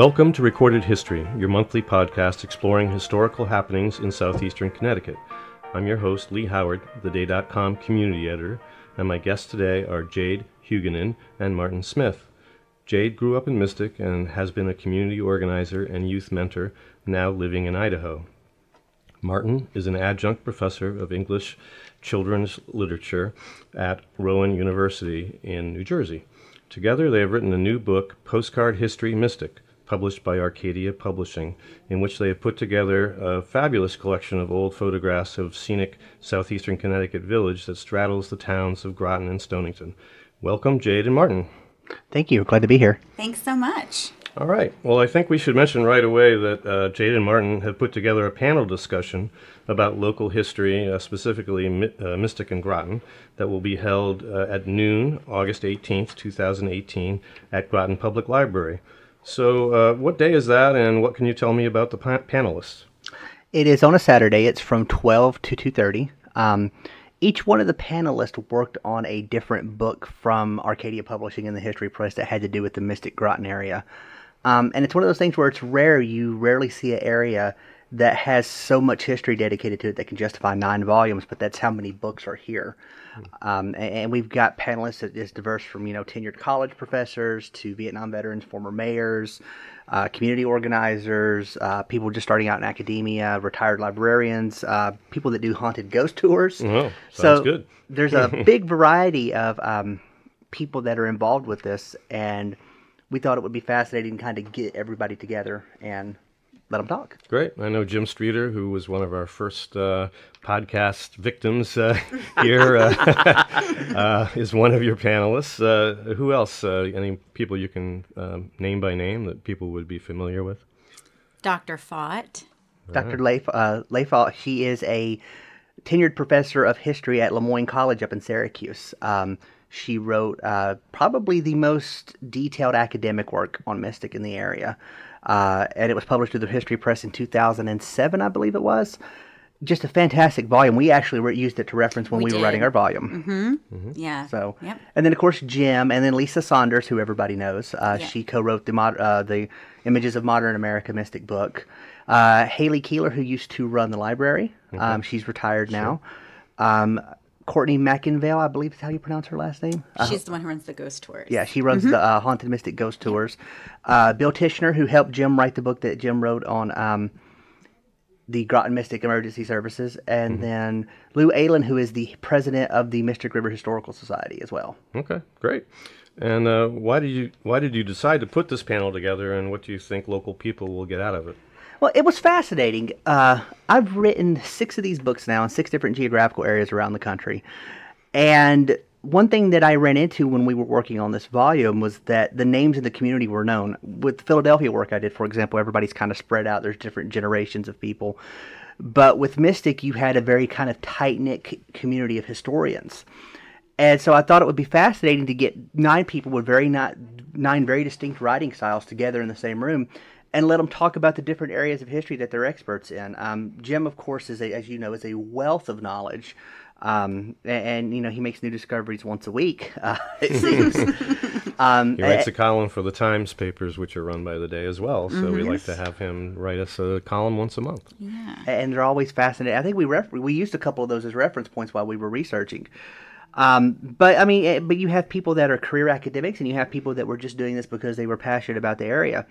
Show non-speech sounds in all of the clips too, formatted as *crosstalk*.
Welcome to Recorded History, your monthly podcast exploring historical happenings in southeastern Connecticut. I'm your host, Lee Howard, the Day.com community editor, and my guests today are Jade Huguenin and Martin Smith. Jade grew up in Mystic and has been a community organizer and youth mentor, now living in Idaho. Martin is an adjunct professor of English children's literature at Rowan University in New Jersey. Together, they have written a new book, Postcard History Mystic, published by Arcadia Publishing, in which they have put together a fabulous collection of old photographs of scenic southeastern Connecticut village that straddles the towns of Groton and Stonington. Welcome, Jade and Martin. Thank you. Glad to be here. Thanks so much. All right. Well, I think we should mention right away that uh, Jade and Martin have put together a panel discussion about local history, uh, specifically uh, Mystic and Groton, that will be held uh, at noon, August 18th, 2018, at Groton Public Library. So, uh, what day is that, and what can you tell me about the pa- panelists? It is on a Saturday. It's from 12 to 2:30. Um, each one of the panelists worked on a different book from Arcadia Publishing and the History Press that had to do with the Mystic Groton area. Um, and it's one of those things where it's rare. You rarely see an area that has so much history dedicated to it that can justify nine volumes, but that's how many books are here. Um, and, we've got panelists that is diverse from you know tenured college professors to Vietnam veterans, former mayors, uh, community organizers, uh, people just starting out in academia, retired librarians, uh, people that do haunted ghost tours. Oh, so good. there's a *laughs* big variety of um, people that are involved with this, and we thought it would be fascinating to kind of get everybody together and let them talk. Great. I know Jim Streeter, who was one of our first uh, podcast victims uh, *laughs* here, uh, *laughs* uh is one of your panelists. Uh, who else? Uh, any people you can um, name by name that people would be familiar with? Dr. Fott. Dr. Leif, uh, She is a tenured professor of history at Le Moyne College up in Syracuse. Um, she wrote probably the most detailed academic work on Mystic in the area uh, and it was published through the History Press in 2007, I believe it was. Just a fantastic volume. We actually re- used it to reference when we, we were writing our volume. Mm-hmm. Mm-hmm. Yeah. So, yep. and then of course Jim, and then Lisa Saunders, who everybody knows. Uh, yep. She co-wrote the mod- uh, the Images of Modern America Mystic book. Uh, Haley Keeler, who used to run the library, mm-hmm. um, she's retired sure. now. Um, Courtney McInvale, I believe is how you pronounce her last name. Uh, She's uh, the one who runs the ghost tours. Yeah, she runs mm-hmm. the uh, Haunted Mystic Ghost Tours. Uh, Bill Tishner, who helped Jim write the book that Jim wrote on um, the Groton Mystic Emergency Services, and mm-hmm. then Lou Aylen, who is the president of the Mystic River Historical Society as well. Okay, great. And uh, why did you why did you decide to put this panel together, and what do you think local people will get out of it? Well, it was fascinating. Uh, I've written six of these books now in six different geographical areas around the country. And one thing that I ran into when we were working on this volume was that the names in the community were known. With the Philadelphia work I did, for example, everybody's kind of spread out, there's different generations of people. But with Mystic, you had a very kind of tight knit community of historians. And so I thought it would be fascinating to get nine people with very not nine very distinct writing styles together in the same room and let them talk about the different areas of history that they're experts in. Um, Jim, of course, is a, as you know, is a wealth of knowledge. Um, and, and, you know he makes new discoveries once a week. *laughs* Uh, it seems. *laughs* um, he writes a column for the Times papers, which are run by the day as well. So mm-hmm. we like to have him write us a column once a month. Yeah, and they're always fascinating. I think we ref- we used a couple of those as reference points while we were researching. Um, but I mean, eh, but you have people that are career academics, and you have people that were just doing this because they were passionate about the area.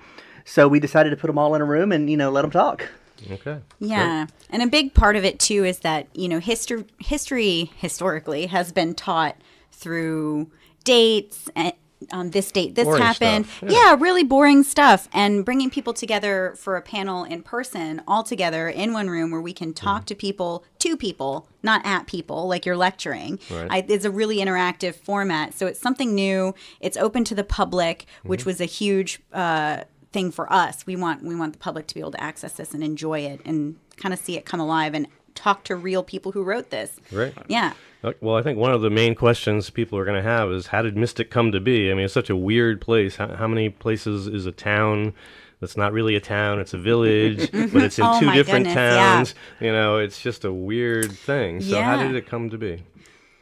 So we decided to put them all in a room and you know let them talk. Okay. Yeah, Great. and a big part of it too is that you know history history historically has been taught through dates and on this date this boring happened yeah. yeah. really boring stuff and bringing people together for a panel in person all together in one room where we can talk mm-hmm. to people to people not at people like you're lecturing right. I, it's a really interactive format so it's something new it's open to the public which mm-hmm. was a huge uh, thing for us we want we want the public to be able to access this and enjoy it and kind of see it come alive and talk to real people who wrote this right yeah uh, well, I think one of the main questions people are going to have is how did Mystic come to be? I mean, it's such a weird place. How, how many places is a town that's not really a town? It's a village, *laughs* but it's in oh two different goodness, towns. Yeah. You know, it's just a weird thing. So, yeah. how did it come to be?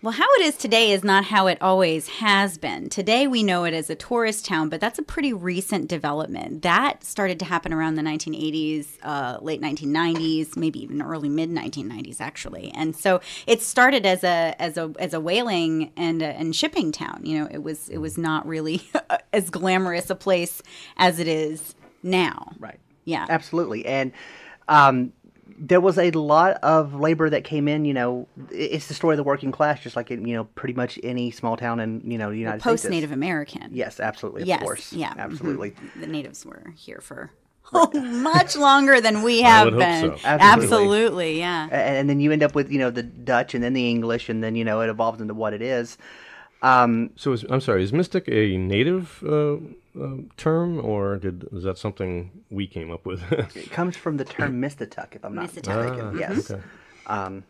Well, how it is today is not how it always has been. Today we know it as a tourist town, but that's a pretty recent development. That started to happen around the 1980s, uh, late 1990s, maybe even early mid 1990s, actually. And so it started as a as a as a whaling and a, and shipping town. You know, it was it was not really *laughs* as glamorous a place as it is now. Right. Yeah. Absolutely. And um, there was a lot of labor that came in. You know, it's the story of the working class, just like in, you know pretty much any small town in you know the United Post States. Native American. Yes, absolutely. Of Yes, course. yeah, mhm. Absolutely. The natives were here for *laughs* *laughs* much longer than we have would hope been. so. Absolutely. Absolutely, yeah. A- And, then you end up with you know the Dutch and then the English and then you know it evolves into what it is. Um, So is, I'm sorry, is mystic a native uh, uh, term, or did is that something we came up with? *laughs* it comes from the term Mistatuck, if I'm not mistaken. Ah, yes. okay. Um,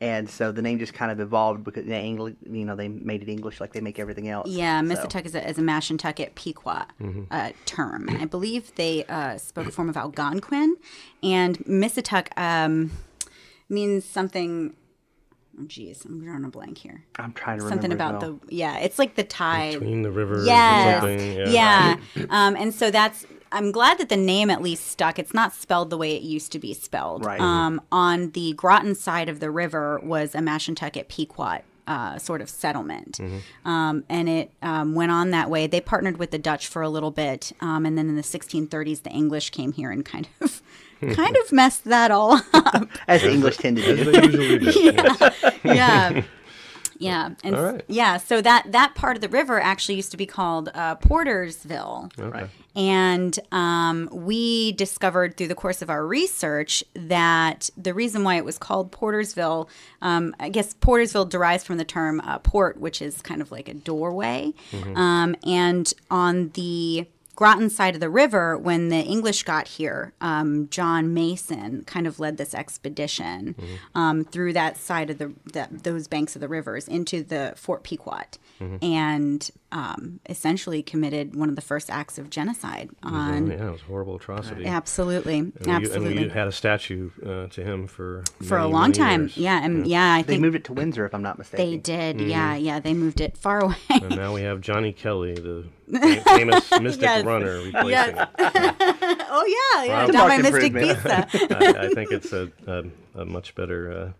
and so the name just kind of evolved because the English, you know, they made it English like they make everything else. Yeah, So- is a, is a Mashantucket Pequot Mm-hmm. uh, term. I believe they uh, spoke a form of Algonquin, and Missatuck um, means something. Oh, geez, I'm drawing a blank here. I'm trying to Something remember. about as the yeah, it's like the tide. Between the rivers Yes. or something. Yeah. um, and so that's. I'm glad that the name at least stuck. It's not spelled the way it used to be spelled. Right. Um, on the Groton side of the river was a Mashantucket Pequot uh, sort of settlement. Um, and it um, went on that way. They partnered with the Dutch for a little bit. Um, and then in the 1630s, the English came here and kind of. *laughs* kind of messed that all *laughs* up. as the English tend to do. they usually do. yes. *laughs* yeah yeah and All right. yeah so that that part of the river actually used to be called uh, portersville Okay. and um, we discovered through the course of our research that the reason why it was called portersville um, i guess portersville derives from the term uh, port which is kind of like a doorway um, and on the Groton side of the river, when the English got here, um, John Mason kind of led this expedition um, through that side of the that, those banks of the rivers into the Fort Pequot, and um, essentially committed one of the first acts of genocide on. yeah, it was a horrible atrocity. Absolutely, And we- absolutely. and we had a statue uh, to him for For a long time, years. yeah, and yeah, I They think moved it to Windsor, if I'm not mistaken. they did. Mm-hmm. Yeah, yeah, they moved it far away. And now we have Johnny Kelley, the *laughs* famous mystic Yes. runner, replacing Yes. it. *laughs* oh yeah, yeah, Wow. my Mystic. Pizza. I, I think it's a, a, a much better uh,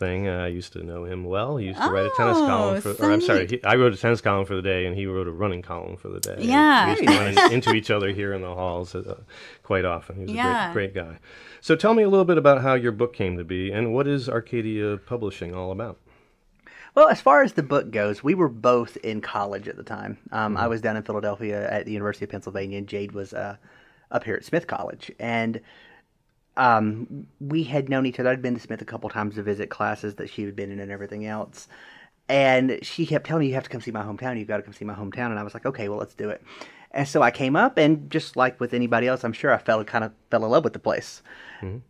thing. I used to know him well. He used to write a tennis Oh, column for, or I'm sorry, he, I wrote a tennis column for the day, and he wrote a running column for the day. Yeah. we used to run *laughs* into each other here in the halls uh, quite often. He was Yeah. a great, great guy. So tell me a little bit about how your book came to be, and what is Arcadia Publishing all about? Well, as far as the book goes, we were both in college at the time. Um, I was down in Philadelphia at the University of Pennsylvania, and Jade was uh, up here at Smith College. And um, we had known each other. I'd been to Smith a couple times to visit classes that she had been in and everything else. And she kept telling me, "You have to come see my hometown. You've got to come see my hometown." And I was like, "Okay, well, let's do it." And so I came up, and just like with anybody else, I'm sure I fell kind of fell in love with the place.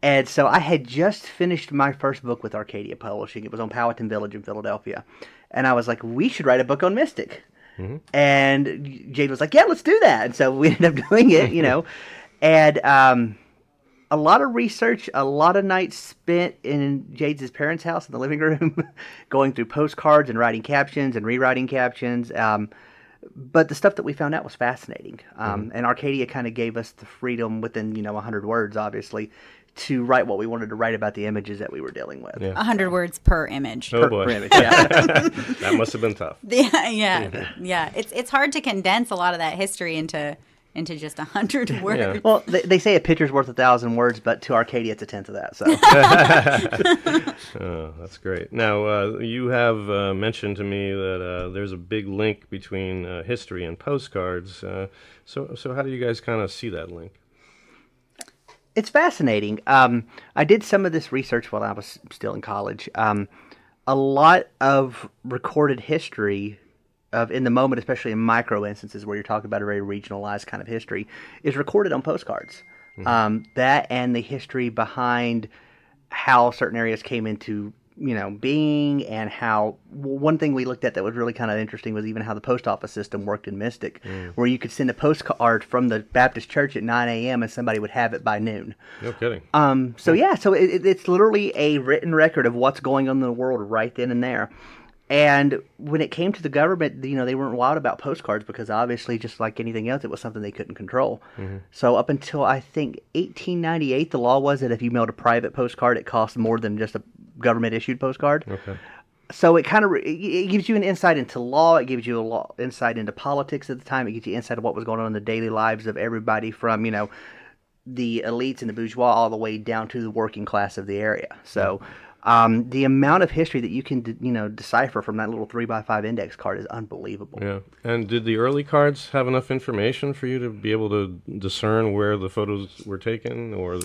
And so I had just finished my first book with Arcadia Publishing. It was on Powelton Village in Philadelphia, and I was like, "We should write a book on Mystic." And Jade was like, "Yeah, let's do that." And so we *laughs* ended up doing it, you know, and um, a lot of research, a lot of nights spent in Jade's parents' house in the living room, *laughs* going through postcards and writing captions and rewriting captions. Um, but the stuff that we found out was fascinating. Um, And Arcadia kind of gave us the freedom within, you know, 100 words, obviously, to write what we wanted to write about the images that we were dealing with. Yeah. A hundred words per image. Oh Per- boy, per image, yeah. *laughs* that must have been tough. *laughs* Yeah, yeah, yeah. It's it's hard to condense a lot of that history into into just a hundred words. well, they, they say a picture's worth a thousand words, but to Arcadia, it's a tenth of that. So. *laughs* Oh, that's great. Now, uh, you have uh, mentioned to me that uh, there's a big link between uh, history and postcards. Uh, so, so how do you guys kind of see that link? it's fascinating. Um, I did some of this research while I was still in college. Um, a lot of recorded history of in the moment, especially in micro instances where you're talking about a very regionalized kind of history, is recorded on postcards. Um, that and the history behind how certain areas came into you know being and how one thing we looked at that was really kind of interesting was even how the post office system worked in mystic where you could send a postcard from the baptist church at 9 a.m and somebody would have it by noon No kidding. um, so yeah, so it- it's literally a written record of what's going on in the world right then and there. And when it came to the government, you know, they weren't wild about postcards because obviously, just like anything else, it was something they couldn't control. Mm-hmm. So up until I think 1898, the law was that if you mailed a private postcard, it cost more than just a government issued postcard. Okay. So it kind of it gives you an insight into law. It gives you a law insight into politics at the time. It gives you insight of what was going on in the daily lives of everybody from you know the elites and the bourgeois all the way down to the working class of the area. So. Mm-hmm um, the amount of history that you can, you know, decipher from that little three by five index card is unbelievable. Yeah. And did the early cards have enough information for you to be able to discern where the photos were taken, or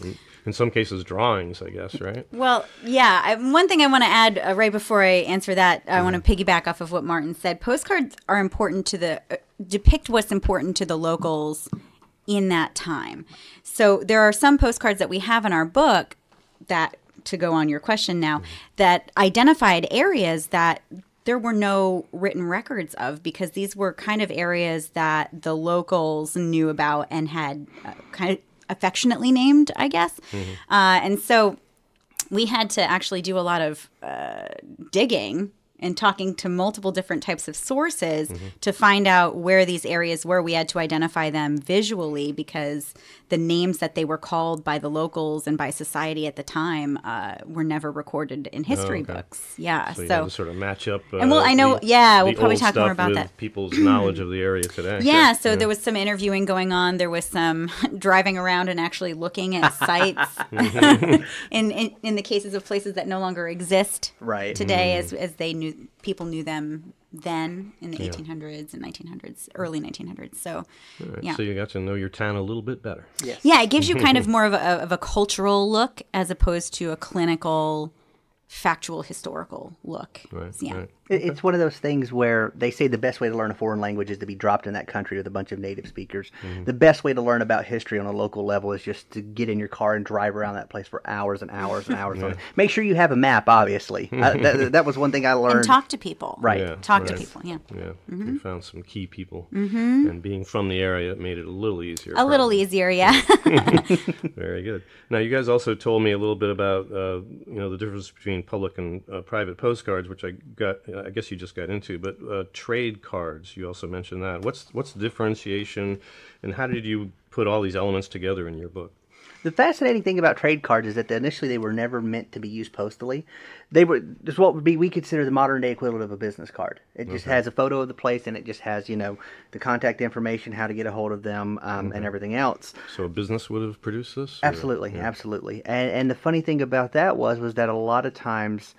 in some cases drawings? I guess, right? Well, yeah. I, one thing I want to add uh, right before I answer that, I mm-hmm. want to piggyback off of what Martin said. Postcards are important to the uh, depict what's important to the locals in that time. So there are some postcards that we have in our book that to go on your question now, that identified areas that there were no written records of because these were kind of areas that the locals knew about and had uh, kind of affectionately named, I guess. Mm-hmm. Uh, and so we had to actually do a lot of uh, digging and talking to multiple different types of sources mm-hmm. to find out where these areas were. We had to identify them visually because the names that they were called by the locals and by society at the time uh, were never recorded in history oh, okay. books. Yeah, so, so sort of match up. Uh, and well, I know. The, yeah, we'll probably talk more about that. People's knowledge of the area today. Yeah, so yeah. there was some interviewing going on. There was some *laughs* driving around and actually looking at *laughs* sites. Mm-hmm. *laughs* in, in, in the cases of places that no longer exist right today, mm. as as they knew people knew them then in the yeah. 1800s and 1900s, early 1900s. So, right, yeah. So you got to know your town a little bit better. Yes. Yeah, it gives you kind of *laughs* more of a, of a cultural look as opposed to a clinical factual historical look. Right, yeah. Right. It's one of those things where they say the best way to learn a foreign language is to be dropped in that country with a bunch of native speakers. Mm-hmm. The best way to learn about history on a local level is just to get in your car and drive around that place for hours and hours and hours. *laughs* yeah. Make sure you have a map, obviously. *laughs* uh, that, that, was one thing I learned. And talk to people. Right. Yeah, talk right. to people, yeah. Yeah. Mm-hmm. We found some key people. Mm-hmm. And being from the area, it made it a little easier. A probably. little easier, yeah. *laughs* Very good. Now, you guys also told me a little bit about, uh, you know, the difference between public and uh, private postcards, which I got, I guess you just got into, but uh, trade cards. You also mentioned that. What's what's the differentiation, and how did you put all these elements together in your book? The fascinating thing about trade cards is that initially they were never meant to be used postally. They were just what would be we consider the modern day equivalent of a business card. It just okay. has a photo of the place and it just has you know the contact information, how to get a hold of them, um, okay. and everything else. So a business would have produced this. Or? Absolutely, yeah. absolutely. And and the funny thing about that was was that a lot of times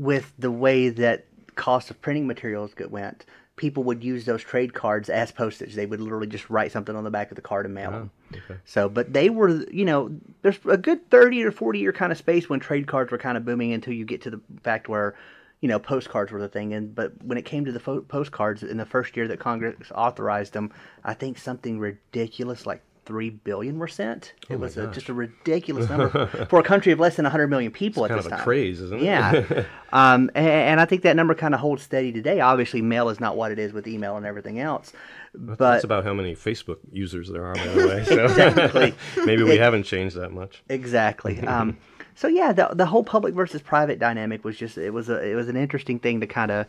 with the way that cost of printing materials went, people would use those trade cards as postage. They would literally just write something on the back of the card and mail oh, them. Okay. So, but they were, you know, there's a good 30 or 40 year kind of space when trade cards were kind of booming until you get to the fact where, you know, postcards were the thing. And but when it came to the fo- postcards in the first year that Congress authorized them, I think something ridiculous like three billion were sent. Oh it was a, just a ridiculous number *laughs* for a country of less than 100 million people it's at this time. Kind of a craze, isn't it? Yeah, *laughs* um, and, and, I think that number kind of holds steady today. Obviously, mail is not what it is with email and everything else. But that's about how many Facebook users there are, by the way. So exactly. *laughs* maybe we it, haven't changed that much. Exactly. Um, so yeah, the the whole public versus private dynamic was just it was a it was an interesting thing to kind of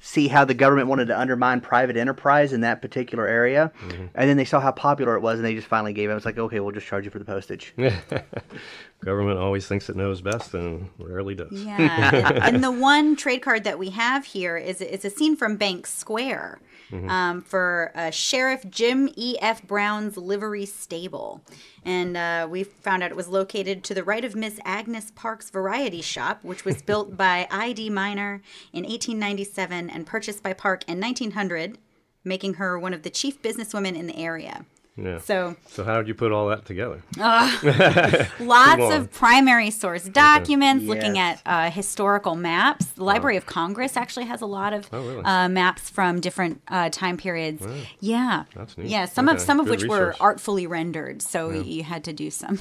see how the government wanted to undermine private enterprise in that particular area. Mm-hmm. And then they saw how popular it was and they just finally gave it. It's like, okay, we'll just charge you for the postage. *laughs* government always thinks it knows best and rarely does. Yeah. *laughs* and, the one trade card that we have here is, is a scene from Bank Square mm-hmm. um, for uh, Sheriff Jim E. F. Brown's livery stable. And uh, we found out it was located to the right of Miss Agnes Park's Variety Shop, which was built *laughs* by I.D. Miner in 1897 and purchased by Park in 1900, making her one of the chief businesswomen in the area. Yeah. So So how did you put all that together? Uh, *laughs* lots of primary source documents, okay. looking at uh, historical maps. The Library of Congress actually has a lot of oh, really? uh, maps from different uh, time periods. Wow. Yeah. That's neat. Yeah, some okay. of some of Good which resource. were artfully rendered, so yeah. you had to do some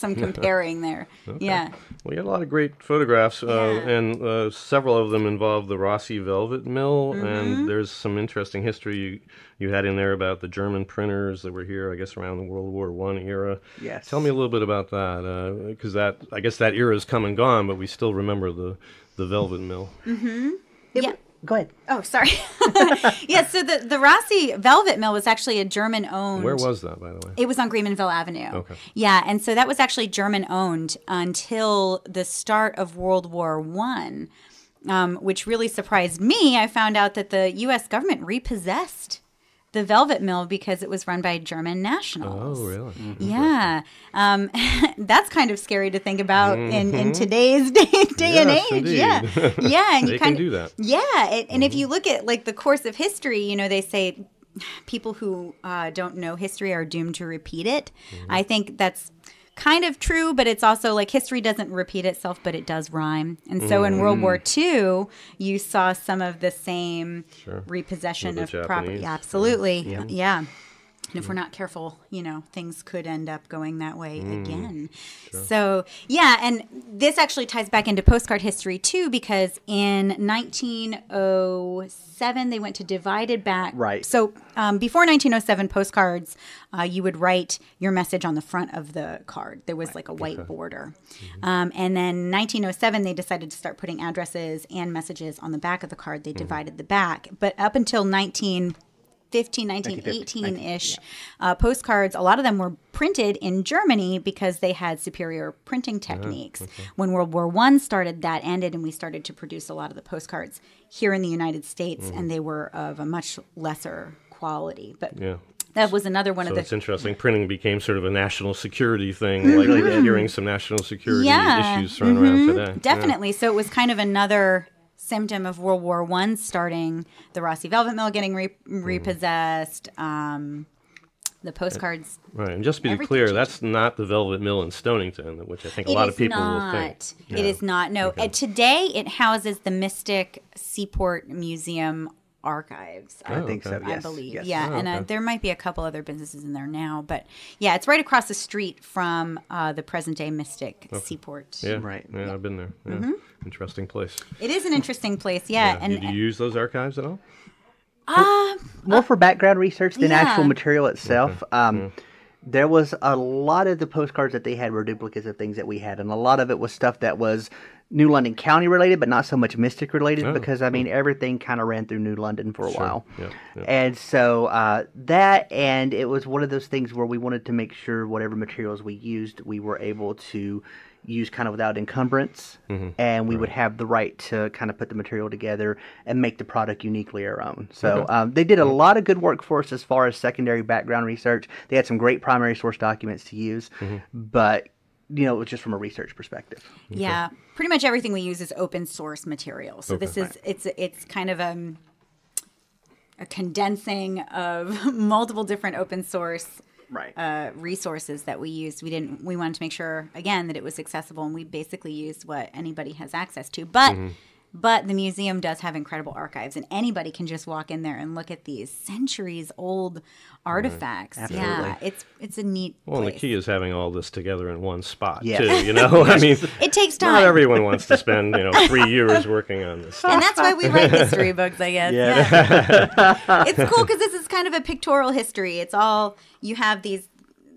some *laughs* comparing there. Okay. Yeah. Well, you had a lot of great photographs, uh, yeah. and uh, several of them involve the Rossie Velvet Mill, mm-hmm. and there's some interesting history you, you had in there about the German printers that were here, I guess, around the World War One era. Yes. Tell me a little bit about that, because uh, that I guess that era is come and gone, but we still remember the the Velvet Mill. Mm-hmm. It, Yeah. Go ahead. Oh, sorry. *laughs* *laughs* yeah, so the, the Rossie Velvet Mill was actually a German owned. Where was that, by the way? It was on Greenmanville Avenue. Okay. Yeah, and so that was actually German owned until the start of World War One, um, which really surprised me. I found out that the U.S. government repossessed the Velvet Mill because it was run by German nationals. Oh, really? Yeah, um, *laughs* that's kind of scary to think about in, in today's day, *laughs* day and age. Yeah, indeed. yeah, *laughs* and They you can of do that. Yeah, it, and if you look at like the course of history, you know, they say people who uh, don't know history are doomed to repeat it. I think that's kind of true, but it's also like history doesn't repeat itself, but it does rhyme. And so in World War mm. II, you saw some of the same Sure. repossession of property. Japanese. Absolutely, yeah. And if we're not careful, you know, things could end up going that way Mm. again. So, yeah, and this actually ties back into postcard history too, because in 1907, they went to divided back. Right. So, um, before 1907, postcards, uh, you would write your message on the front of the card. There was like a white border. Mm-hmm. Um, and then 1907, they decided to start putting addresses and messages on the back of the card. Mm-hmm. They divided the back. But up until 19. 15, 19, 18 ish uh, postcards. A lot of them were printed in Germany because they had superior printing techniques. When World War One started, that ended, and we started to produce a lot of the postcards here in the United States, Mm-hmm. and they were of a much lesser quality. But Yeah. that was another one So of it's the. interesting. Printing became sort of a national security thing. Like we're hearing some national security Yeah. issues thrown around today. Definitely. So it was kind of another symptom of World War One starting. The Rossie Velvet Mill getting re- Mm. repossessed. Um, the postcards. Right. And just to be clear, changed. that's not the Velvet Mill in Stonington, which I think a It lot of people not. will think. It Yeah. is not. No. Uh, today it houses the Mystic Seaport Museum archives. I think so. Yes. I believe. yes. Yeah, Oh, and uh, there might be a couple other businesses in there now, but yeah, it's right across the street from uh, the present day Mystic Seaport. Yeah. Right. Yeah, I've been there. Yeah. Mm-hmm. Interesting place. It is an interesting place. Yeah, Yeah. and Did you use those archives at all? more for background research than yeah. actual material itself. Um, There was a lot of the postcards that they had were duplicates of things that we had, and a lot of it was stuff that was New London County related, but not so much Mystic related, Oh, because I mean everything kind of ran through New London for a while. Yeah, yeah. And so uh, that, and it was one of those things where we wanted to make sure whatever materials we used, we were able to use kind of without encumbrance, Mm-hmm. and we would have the right to kind of put the material together and make the product uniquely our own. So um, they did a lot of good work for us as far as secondary background research. They had some great primary source documents to use, Mm-hmm. but you know, it just from a research perspective. Yeah, pretty much everything we use is open source material. So this is it's it's kind of um, a condensing of *laughs* multiple different open source Right. uh, resources that we used. We didn't. We wanted to make sure again that it was accessible, and we basically used what anybody has access to. But but the museum does have incredible archives, and anybody can just walk in there and look at these centuries old artifacts. Yeah, it's it's a neat. Well, and the key is having all this together in one spot Yes. too. You know, *laughs* I mean, It takes time. not everyone wants to spend you know three *laughs* years working on this. Stuff. and that's why we write history *laughs* books, I guess. Yeah. it's cool because this is kind of a pictorial history. It's all you have these.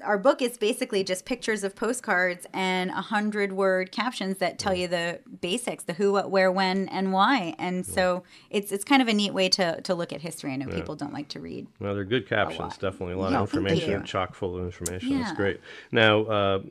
Our book is basically just pictures of postcards and a hundred word captions that tell you the basics, the who, what, where, when, and why. And so it's it's kind of a neat way to to look at history. I know people don't like to read. Well, they're good captions. Definitely a lot Yeah, of information, chock full of information. It's Yeah. great. Now, uh,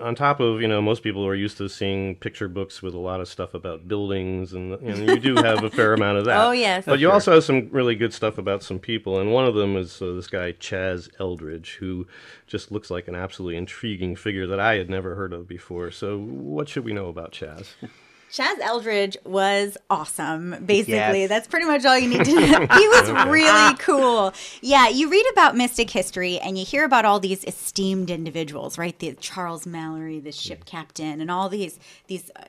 on top of you know, most people are used to seeing picture books with a lot of stuff about buildings, and, and you do have a fair amount of *laughs* that. Oh, yes. But you also have some really good stuff about some people, and one of them is uh, this guy Chaz Eldridge, who just looks like an absolutely intriguing figure that I had never heard of before. So, what should we know about Chaz? *laughs* Chaz Eldridge was awesome. Basically, Yes. that's pretty much all you need to *laughs* know. he was really cool. Yeah, you read about mystic history and you hear about all these esteemed individuals, right? The Charles Mallory, the ship captain, and all these these. Uh,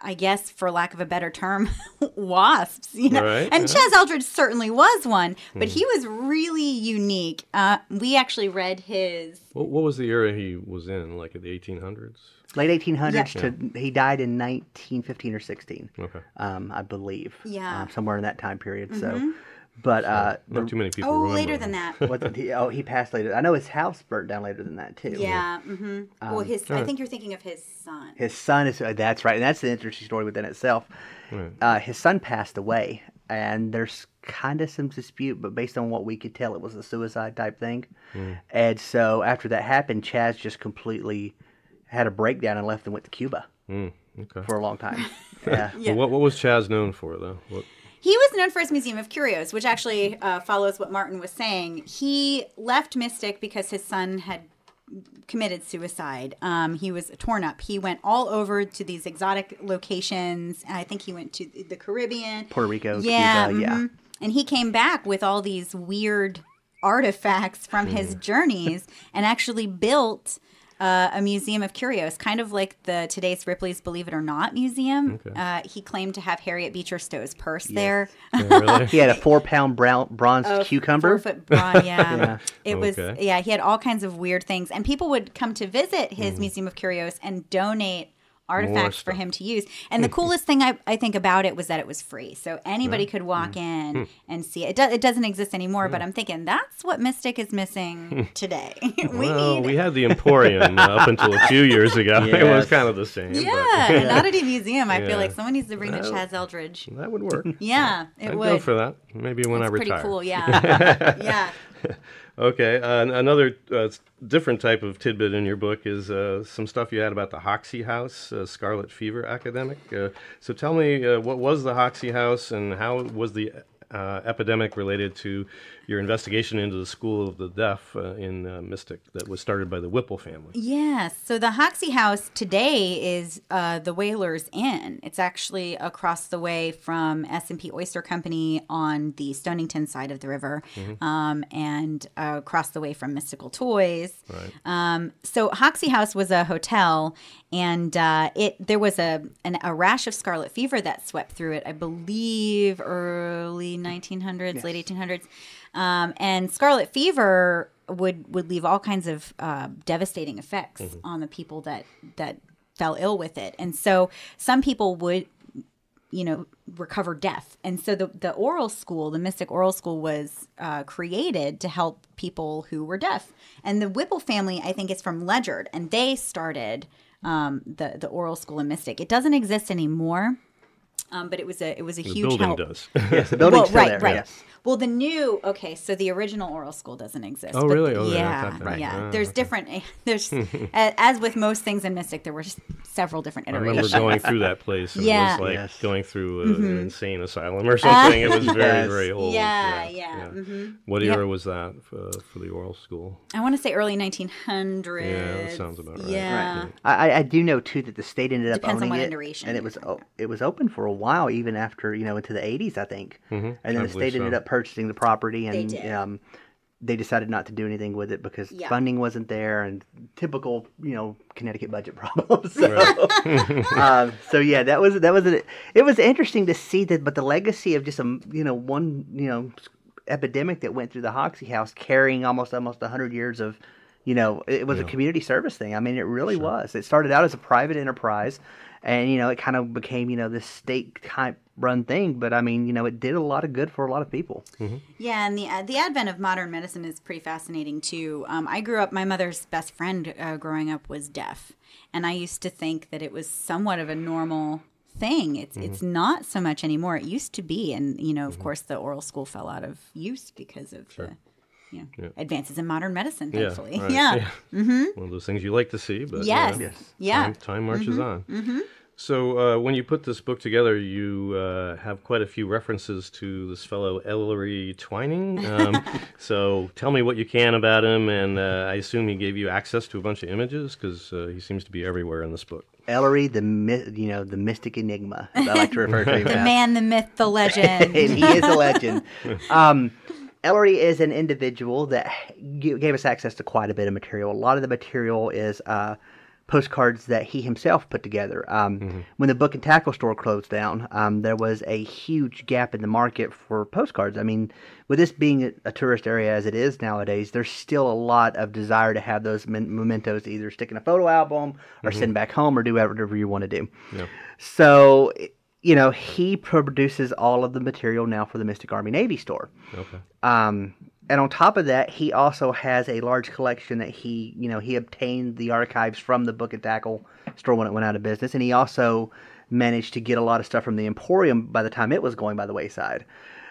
I guess, for lack of a better term, *laughs* wasps. You know, Right, and yeah. Chaz Eldridge certainly was one, but he was really unique. Uh, we actually read his What, what was the era he was in? Like in the 1800s? Late 1800s to he died in 1915 or 16. Okay. um, I believe. Yeah. uh, somewhere in that time period. So, But uh, Not too many people. Oh, remember later than that. what's he, oh, he passed later. I know his house burnt down later than that too. Yeah. Mm-hmm. Um, well, his. I think you're thinking of his son. His son is. uh, That's right, and that's an interesting story within itself. Right. Uh, his son passed away, and there's kind of some dispute, but based on what we could tell, it was a suicide type thing. And so after that happened, Chaz just completely had a breakdown and left and went to Cuba Mm, okay. for a long time. *laughs* yeah. Yeah. What, what was Chaz known for, though? What, He was known for his Museum of Curios, which actually uh, follows what Martin was saying. He left Mystic because his son had committed suicide. Um, he was torn up. He went all over to these exotic locations. I think he went to the Caribbean, Puerto Rico, yeah, Cuba, yeah. mhm. And he came back with all these weird artifacts from his journeys and actually built uh, a museum of curios, kind of like the today's Ripley's Believe It or Not museum. Okay. Uh, he claimed to have Harriet Beecher Stowe's purse there. *laughs* yeah, really? *laughs* He had a four pound brown bronze a cucumber. Four foot broad, yeah. *laughs* Yeah. It was yeah, he had all kinds of weird things. And people would come to visit his Museum of Curios and donate artifacts for him to use. And the hmm. coolest thing I, I think about it was that it was free. So anybody could walk hmm. in hmm. and see it. It, do, it doesn't exist anymore, but I'm thinking that's what Mystic is missing today. *laughs* we well, need we had the Emporium uh, up until a few years ago. *laughs* It was kind of the same. but- yeah, an oddity museum. I Yeah. feel like someone needs to bring the Chaz Eldridge. that would work. *laughs* Yeah, it I'd would. go for that. Maybe when I It's pretty cool. Yeah, yeah. Okay, uh, another uh, different type of tidbit in your book is uh, some stuff you had about the Hoxie House, uh, scarlet fever epidemic. Uh, so tell me, uh, what was the Hoxie House and how was the epidemic related to your investigation into the School of the Deaf uh, in uh, Mystic that was started by the Whipple family? Yes. So the Hoxie House today is uh, the Whalers Inn. It's actually across the way from S and P Oyster Company on the Stonington side of the river, um, and uh, across the way from Mystical Toys. Right. Um, so Hoxie House was a hotel, and uh, it there was a an, a rash of scarlet fever that swept through it. I believe early 1900s, late 1800s, um, and scarlet fever would would leave all kinds of uh, devastating effects on the people that that fell ill with it. And so some people would you know recover deaf and so the, the oral school the mystic oral school was uh, created to help people who were deaf. And the whipple family i think is from ledyard and they started um, the, the oral school in mystic. It doesn't exist anymore um, but it was a it was a The huge building help does. *laughs* Yes, the *laughs* building's well, right, there. right. Yes. Well, the new okay, so the original oral school doesn't exist. Oh, but really? Oh, yeah, I yeah, thought yeah. Ah, There's okay. different. *laughs* There's as with most things in Mystic, there were just several different I remember iterations. going through that place and Yeah. it was like Yes. going through a, an insane asylum or something. it was very, Yes. very old. Yeah, yeah, mhm. What Yep. era was that for, for the oral school? I want to say early 1900s. Yeah, that sounds about right. Yeah. Right. I, I- I do know too that the state ended up Depends on owning what it, iteration and it was o- it was open for a while, even after you know into the '80s, I think. Mhm, And then I the believe state ended up purchasing the property, and did. um, they decided not to do anything with it because Yeah. funding wasn't there, and typical you know Connecticut budget *laughs* problems. So, *laughs* um, so yeah, that was that was a, it was interesting to see that, but the legacy of just a you know one you know epidemic that went through the Hoxie House, carrying almost almost hundred years of you know it was a community service thing. I mean, it really was. It started out as a private enterprise, and you know it kind of became you know this state type run thing. But I mean, you know, it did a lot of good for a lot of people. Yeah, and the uh, the advent of modern medicine is pretty fascinating too. Um, I grew up. My mother's best friend uh, growing up was deaf, and I used to think that it was somewhat of a normal thing. It's it's not so much anymore. It used to be, and you know, of course, the oral school fell out of use because of the you know Yeah. advances in modern medicine. Yeah, Thankfully, right, yeah. One of those things you like to see, but Yes. uh, Yes. Yeah. time, time marches on. So uh, when you put this book together, you uh, have quite a few references to this fellow Ellery Twining. Um, *laughs* so tell me what you can about him, and uh, I assume he gave you access to a bunch of images because uh, he seems to be everywhere in this book. Ellery, the my- you know the mystic enigma, I like to refer to *laughs* him The as. man, the myth, the legend. *laughs* and he is a legend. Um, Ellery is an individual that gave us access to quite a bit of material. A lot of the material is uh, postcards that he himself put together. Um, When the book and tackle store closed down, um, there was a huge gap in the market for postcards. I mean, with this being a, tourist area as it is nowadays, there's still a lot of desire to have those men- mementos either stick in a photo album or send back home or do whatever you want to do. Yeah. So you know, he produces all of the material now for the Mystic Army Navy store. Okay. Um, and on top of that, he also has a large collection that he, you know, he obtained the archives from the Book and Tackle store when it went out of business, and he also managed to get a lot of stuff from the Emporium by the time it was going by the wayside.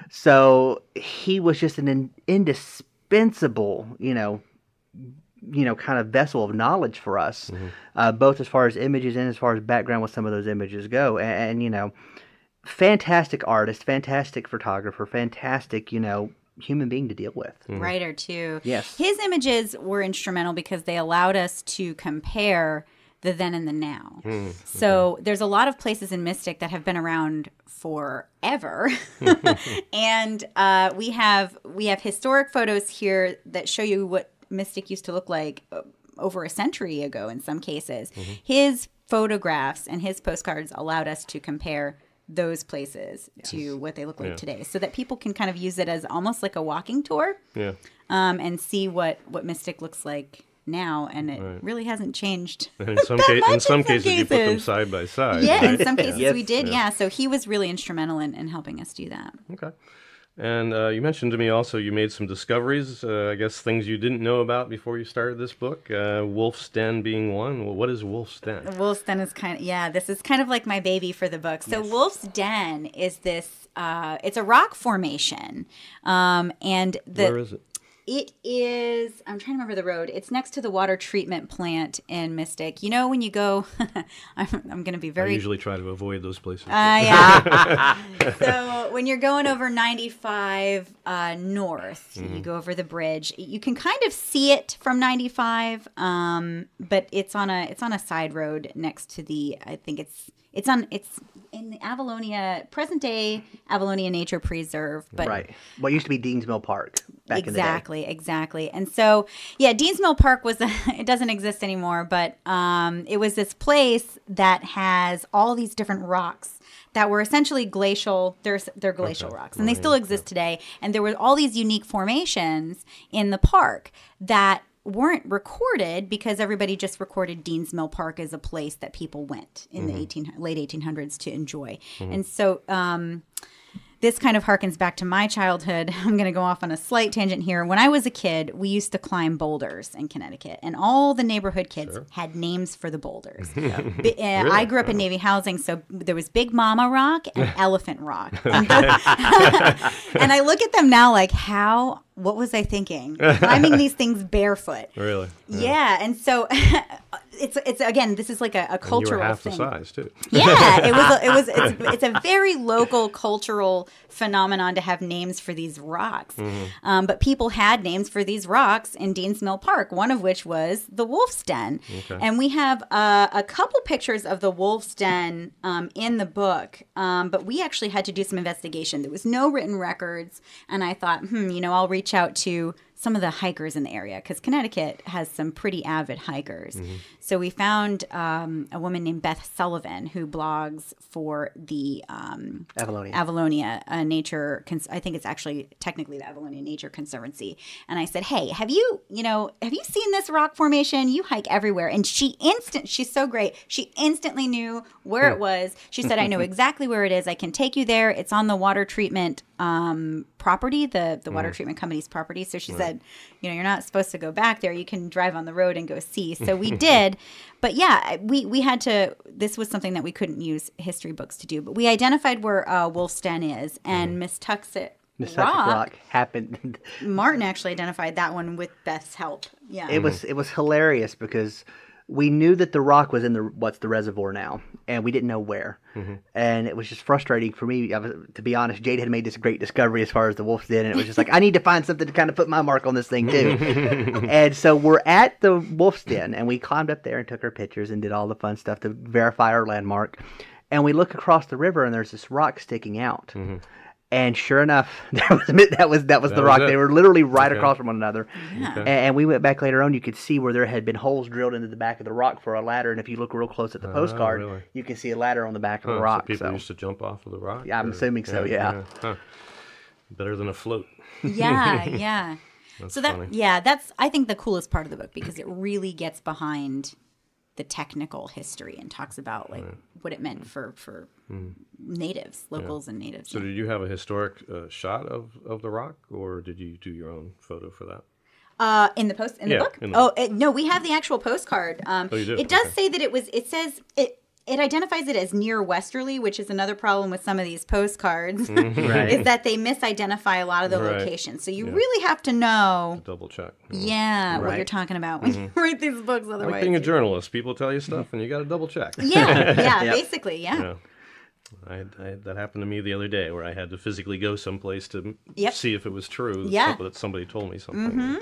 So he was just an indispensable, you know, you know, kind of vessel of knowledge for us, mm-hmm. uh, both as far as images and as far as background with some of those images go. And, and, you know, fantastic artist, fantastic photographer, fantastic, you know, human being to deal with. Mm-hmm. Writer too. Yes. His images were instrumental because they allowed us to compare the then and the now. Mm-hmm. So there's a lot of places in Mystic that have been around forever, *laughs* *laughs* and uh, we have we have historic photos here that show you what Mystic used to look like uh, over a century ago in some cases. Mm-hmm. His photographs and his postcards allowed us to compare those places yes. to what they look like yeah. today so that people can kind of use it as almost like a walking tour yeah um, and see what what mystic looks like now and it right. really hasn't changed *laughs* in some, ca- in some, in some cases, cases, you put them side by side yeah right? in some cases yes. we did yeah. yeah. so he was really instrumental in, in helping us do that okay and uh, you mentioned to me also you made some discoveries, uh, I guess things you didn't know about before you started this book. Uh, Wolf's Den being one. Well, what is Wolf's Den? Wolf's Den is kind of, yeah, this is kind of like my baby for the book. So, yes. Wolf's Den is this, uh, it's a rock formation. Um, and the, Where is it? It is, I'm trying to remember the road. It's next to the water treatment plant in Mystic. You know, when you go, *laughs* I'm, I'm going to be very. I usually try to avoid those places. Uh, yeah. *laughs* so when you're going over 95 uh, north, mm-hmm. you go over the bridge. You can kind of see it from 95, um, but it's on a it's on a side road next to the. I think it's it's on it's in the Avalonia present day Avalonia Nature Preserve, but right, what used to be Deans Mill Park. exactly, exactly. And so, yeah, Deans Mill Park was a, *laughs* it doesn't exist anymore, but um, it was this place that has all these different rocks that were essentially glacial. They're they're glacial okay. rocks, and they still exist today. And there were all these unique formations in the park that weren't recorded because everybody just recorded Deans Mill Park as a place that people went in mm-hmm. the 18 late 1800s to enjoy. Mm-hmm. And so um, this kind of harkens back to my childhood. *laughs* I'm going to go off on a slight tangent here. When I was a kid, we used to climb boulders in Connecticut, and all the neighborhood kids sure. had names for the boulders. *laughs* Yeah. B- uh, really? I grew up in Navy housing, so there was Big Mama Rock and *laughs* Elephant Rock. and I look at them now like, how what was I thinking? Climbing these things barefoot. Really? Yeah. yeah. And so it's it's again, this is like a, a cultural and you were half thing. the size too. *laughs* Yeah, it was a, it was it's, *laughs* it's, a very local cultural phenomenon to have names for these rocks. Mm-hmm. Um, but people had names for these rocks in Deans Mill Park. One of which was the Wolf's Den, okay. and we have uh, a couple pictures of the Wolf's Den um, in the book. Um, but we actually had to do some investigation. There was no written records, and I thought, hmm, you know, I'll reach out to some of the hikers in the area because Connecticut has some pretty avid hikers. Mm-hmm. So we found um, a woman named Beth Sullivan who blogs for the um, Avalonia, Avalonia uh, Nature. Cons- I think it's actually technically the Avalonia Nature Conservancy. And I said, "Hey, have you, you know, have you seen this rock formation? You hike everywhere." And she instant, she's so great. She instantly knew where it was. She said, *laughs* "I know exactly where it is. I can take you there. It's on the water treatment um, property, the the water mm. treatment company's property." So she right. said, "You know, you're not supposed to go back there. You can drive on the road and go see." So we *laughs* did but yeah, we we had to. This was something that we couldn't use history books to do, but we identified where uh, Wolf's Den is and mm. Miss Tuxet Miss Rock, Rock happened. Martin actually identified that one with Beth's help. Yeah, it was it was hilarious because we knew that the rock was in the what's the reservoir now, and we didn't know where. Mm-hmm. And it was just frustrating for me. Was, to be honest, Jade had made this great discovery as far as the wolves did, and it was just like I need to find something to kind of put my mark on this thing too. *laughs* and so we're at the wolf's den, and we climbed up there and took our pictures and did all the fun stuff to verify our landmark. And we look across the river, and there's this rock sticking out. Mm-hmm and sure enough, *laughs* that was that was that was that the rock. they were literally right okay. across from one another. Yeah. Okay. And, we went back later on. You could see where there had been holes drilled into the back of the rock for a ladder. And if you look real close at the ah, postcard, really? you can see a ladder on the back of the rock. So people so. used to jump off of the rock. Yeah, I'm or, assuming so. Yeah. yeah. Huh. Better than a float. Yeah, *laughs* yeah. so that funny. yeah, that's I think the coolest part of the book because it really gets behind the technical history and talks about like right. what it meant for for mm. natives, locals, yeah. and natives. So, did you have a historic uh, shot of of the rock, or did you do your own photo for that? Uh, in the post in yeah, the book. In the oh it, no, we have the actual postcard. Um, oh, you do? It does okay. say that it was. It says it it identifies it as near westerly, which is another problem with some of these postcards, *laughs* right. is that they misidentify a lot of the right. locations. So you yeah. really have to know. Double check. Yeah, right. what you're talking about when mm-hmm. you write these books. Otherwise, like being a journalist, people tell you stuff, and you got to double check. Yeah, yeah, *laughs* yep. basically, yeah. yeah. I, I, that happened to me the other day, where I had to physically go someplace to yep. see if it was true. Yeah. that somebody told me something. Mm-hmm.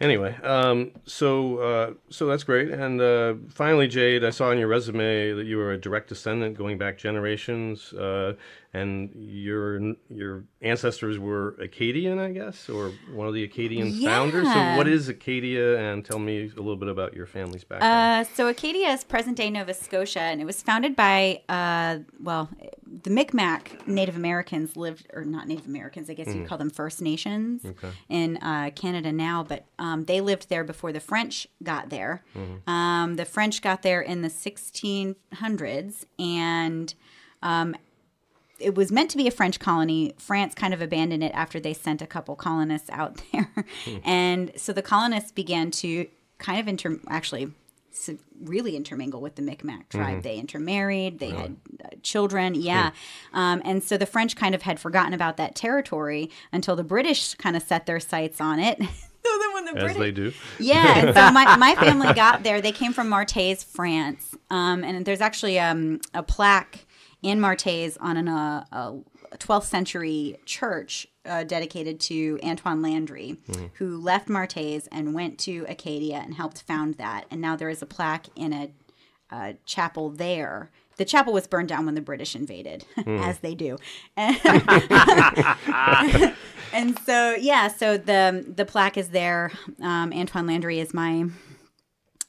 Anyway, um, so uh, so that's great. And uh, finally, Jade, I saw on your resume that you were a direct descendant, going back generations, uh, and your your ancestors were Acadian, I guess, or one of the Acadian yeah. founders. So, what is Acadia? And tell me a little bit about your family's background. Uh, so, Acadia is present day Nova Scotia, and it was founded by uh, well the Micmac Native Americans lived, or not Native Americans, I guess mm. you'd call them First Nations okay. in uh, Canada now, but um, they lived there before the French got there. Mm. Um, the French got there in the 1600s, and um, it was meant to be a French colony. France kind of abandoned it after they sent a couple colonists out *laughs* there. Mm. And so the colonists began to kind of inter actually really intermingle with the Micmac tribe. Mm-hmm. They intermarried, they really? had uh, children. Yeah. Um, and so the French kind of had forgotten about that territory until the British kind of set their sights on it. *laughs* so then when the As British, they do. Yeah. *laughs* so my, my family got there. They came from Martaizé, France. Um, and there's actually um, a plaque in Martaizé on an, uh, a 12th century church uh, dedicated to Antoine Landry, mm-hmm. who left Martaizé and went to Acadia and helped found that. And now there is a plaque in a, a chapel there. The chapel was burned down when the British invaded, *laughs* mm. as they do. *laughs* *laughs* and so, yeah, so the the plaque is there. Um, Antoine Landry is my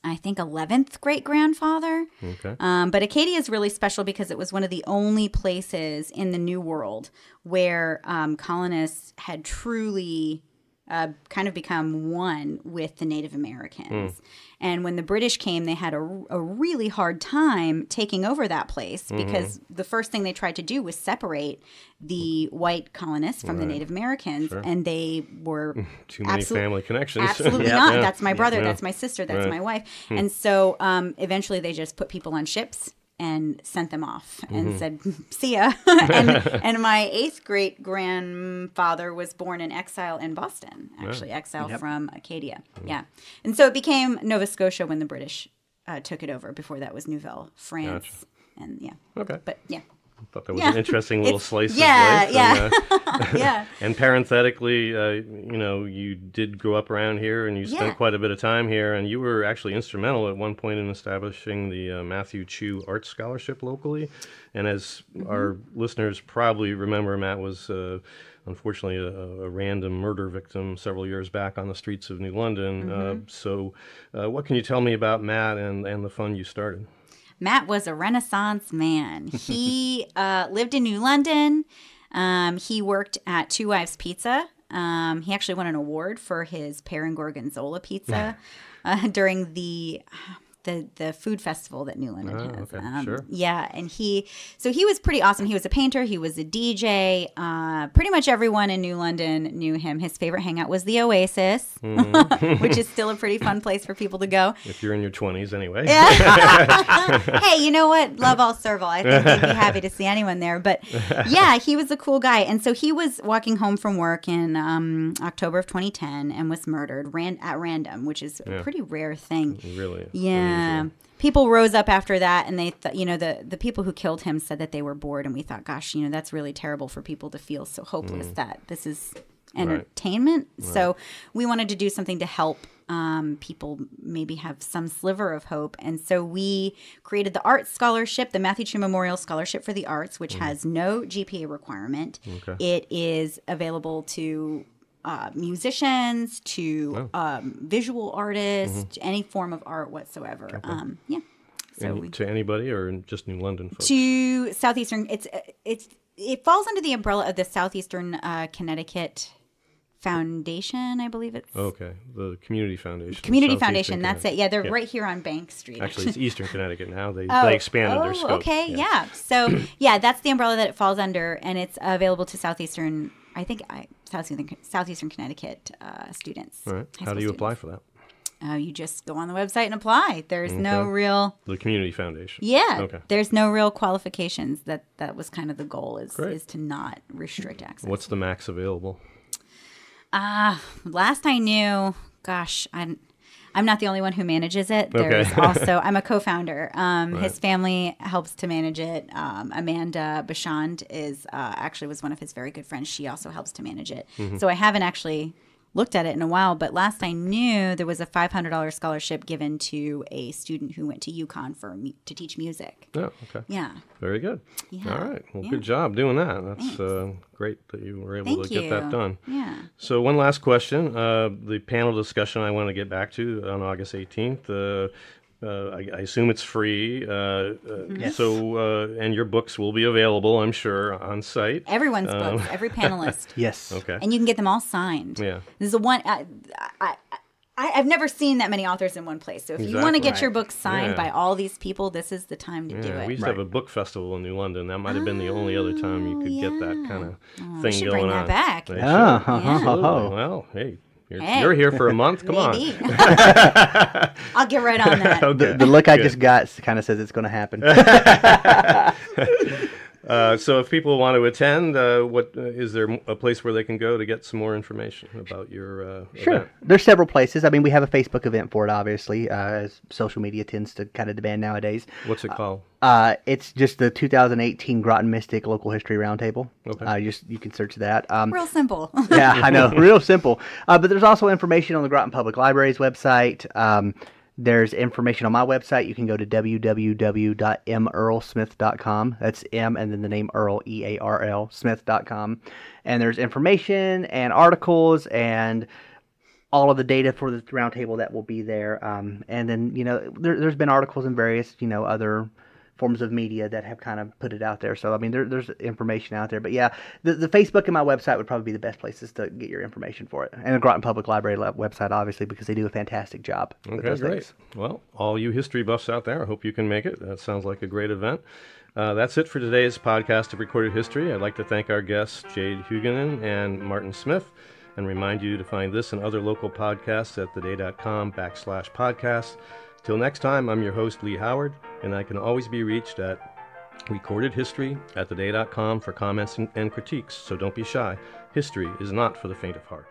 I think, 11th great grandfather. Okay. Um, but Acadia is really special because it was one of the only places in the New World where um, colonists had truly uh, kind of become one with the Native Americans. Mm. And when the British came, they had a, a really hard time taking over that place mm-hmm. because the first thing they tried to do was separate the white colonists from right. the Native Americans, sure. and they were *laughs* too many family connections. Absolutely *laughs* yeah. not. Yeah. That's my brother. Yeah. That's my sister. That's right. my wife. Hmm. And so um, eventually, they just put people on ships and sent them off and mm-hmm. said, *laughs* "See ya." *laughs* and, and, my eighth great grandfather was born in exile in Boston, actually exile yep. from Acadia. Mm-hmm. Yeah, and so it became Nova Scotia when the British uh, took it over. Before that was Nouvelle France, gotcha. and yeah. Okay, but yeah. I thought that was yeah. an interesting little slice yeah, of life. Yeah, and, uh, *laughs* yeah. and parenthetically, uh, you know, you did grow up around here, and you spent yeah. quite a bit of time here, and you were actually instrumental at one point in establishing the uh, Matthew Chew Art Scholarship locally. And as mm-hmm. our listeners probably remember, Matt was uh, unfortunately a, a, random murder victim several years back on the streets of New London. Uh, mm-hmm. so, uh, what can you tell me about Matt and, and the fund you started? Matt was a Renaissance man. *laughs* He uh, lived in New London. Um, he worked at Two Wives Pizza. Um, he actually won an award for his pear and gorgonzola pizza uh, during the the the food festival that New London oh, has. Okay. Um, sure. Yeah, and he so he was pretty awesome. He was a painter. He was a DJ. Uh, pretty much everyone in New London knew him. His favorite hangout was the Oasis, mm. *laughs* which is still a pretty fun place for people to go. If you're in your twenties, anyway. *laughs* *laughs* hey, you know what? Love all serve all. I think they'd be happy to see anyone there. But yeah, he was a cool guy, and so he was walking home from work in um, October of 2010 and was murdered ran at random, which is yeah. a pretty rare thing. Really? Yeah. Yeah. People rose up after that, and they, thought, you know, the the people who killed him said that they were bored, and we thought, gosh, you know, that's really terrible for people to feel so hopeless mm. that this is entertainment. Right. So we wanted to do something to help um, people maybe have some sliver of hope. And so we created the Arts Scholarship, the Matthew Chew Memorial Scholarship for the Arts, which mm. has no GPA requirement. Okay. It is available to uh, musicians to oh. um, visual artists, mm-hmm. any form of art whatsoever. Okay. Um, yeah. So we, to anybody or just New London folks? To southeastern, it's it's it falls under the umbrella of the southeastern uh, Connecticut Foundation, I believe it's. Okay, the Community Foundation. Community Foundation, that's it. Yeah, they're yeah. right here on Bank Street. Actually, it's Eastern *laughs* Connecticut now. They, oh, they expanded oh, their scope. Okay, yeah. yeah. So, yeah, that's the umbrella that it falls under, and it's available to Southeastern, I think, I, Southeastern, Southeastern Connecticut uh, students. All right. How do you students. apply for that? Uh, you just go on the website and apply. There's okay. no real the community foundation. Yeah. Okay. There's no real qualifications. That that was kind of the goal is Great. is to not restrict access. What's the max available? Uh, last I knew, gosh, I'm I'm not the only one who manages it. There's okay. also I'm a co-founder. Um, right. His family helps to manage it. Um, Amanda Bashand is uh, actually was one of his very good friends. She also helps to manage it. Mm-hmm. So I haven't actually looked at it in a while, but last I knew there was a $500 scholarship given to a student who went to UConn for to teach music. Oh, okay. Yeah. Very good. Yeah. All right. Well, yeah. good job doing that. That's uh, great that you were able Thank to you. get that done. Yeah. So one last question. Uh, the panel discussion I want to get back to on August 18th. Uh, uh, I, I, assume it's free. Uh, uh, yes. So, uh, and your books will be available, I'm sure, on site. Everyone's um, books, every *laughs* panelist. yes. Okay. And you can get them all signed. Yeah. This is a one. I, I, I, have never seen that many authors in one place. So if exactly. you want to get right. your book signed yeah. by all these people, this is the time to yeah, do it. We used right. to have a book festival in New London. That might have been the only other time you could yeah. get that kind of oh, thing going bring on. That back. Oh, *laughs* *laughs* well, hey, you're, hey, you're, here for a month. Come on. *laughs* *laughs* I'll get right on that. *laughs* okay. Oh, the, the, look I just got kind of says it's going to happen. Uh, so if people want to attend, uh, what uh, is there a place where they can go to get some more information about your uh, Sure. Event? There's several places. I mean, we have a Facebook event for it, obviously, uh, as social media tends to kind of demand nowadays. What's it called? Uh, it's just the 2018 Groton Mystic Local History Roundtable. Okay. just you can search that. Um, Real simple. yeah, I know, *laughs* real simple. but there's also information on the Groton Public Library's website. Um, there's information on my website. You can go to www.mearlsmith.com. That's M and then the name Earl, E A R L, Smith.com. And there's information and articles and all of the data for the roundtable that will be there. Um, and then, you know, there, has been articles in various, you know, other forms of media that have kind of put it out there. So I mean, there, there's information out there. But yeah, the, the Facebook and my website would probably be the best places to get your information for it, and the Groton Public Library website, obviously, because they do a fantastic job. Okay, great. Things. Well, all you history buffs out there, I hope you can make it. That sounds like a great event. Uh, that's it for today's podcast of Recorded History. I'd like to thank our guests, Jade Huguenin and Martin Smith, and remind you to find this and other local podcasts at theday.com backslash podcasts. Till next time, I'm your host, Lee Howard, and I can always be reached at recordedhistory at theday.com for comments and, and critiques, so don't be shy. History is not for the faint of heart.